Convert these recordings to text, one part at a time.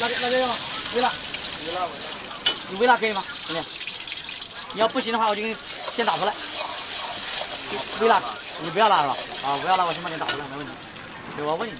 那那这样，微辣，微辣，微辣，你微辣可以吗？兄弟，你要不行的话，我就给你先打出来微辣。你不要拉是吧？啊，不要拉，我先帮你打出来，没问题。对，我问你。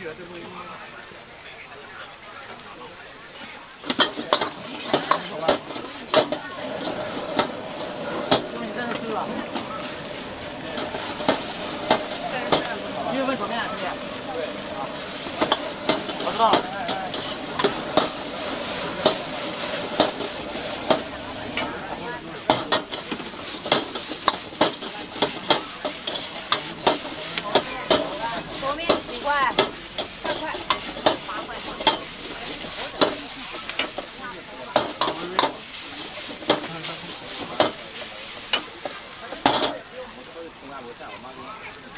一月份左面，兄弟。我知道了。那不在我妈跟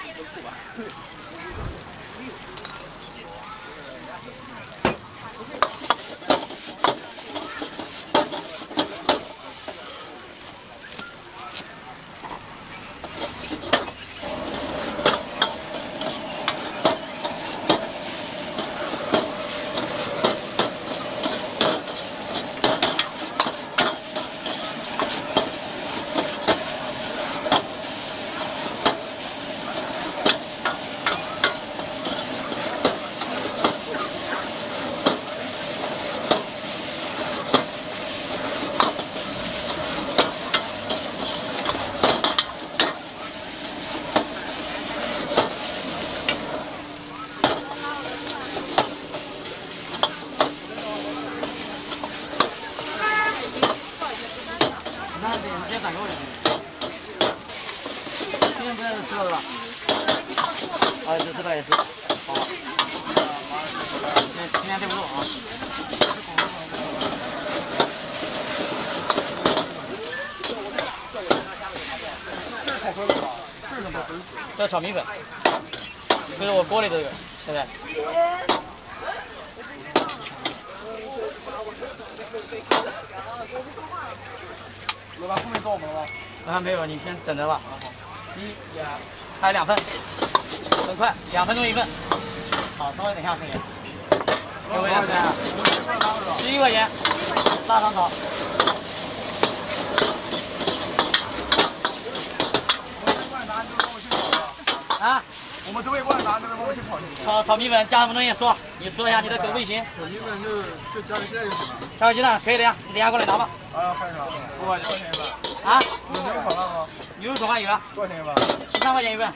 前，你去吧。知道吧？啊，这知道也是，好。今天今天对不住啊。这炒米粉，这是我锅里的这个，现在。有把后面做我们了吗？啊，没有，你先等着吧。好一两，还有两份，很快，两分钟一份。好，稍微等一下，兄弟。多少钱？十一块钱，大肠炒。啊？我们这边过来拿，这边帮我去炒。炒炒米粉加什么东西？说，你说一下你的口味行。炒米粉就就加个鸡蛋就行了。加个鸡蛋可以的呀，你等下过来拿吧。啊，换上。多少钱一份？啊？有牛肉炒饭吗？牛肉炒饭有啊。多少钱一份？十三块钱一份。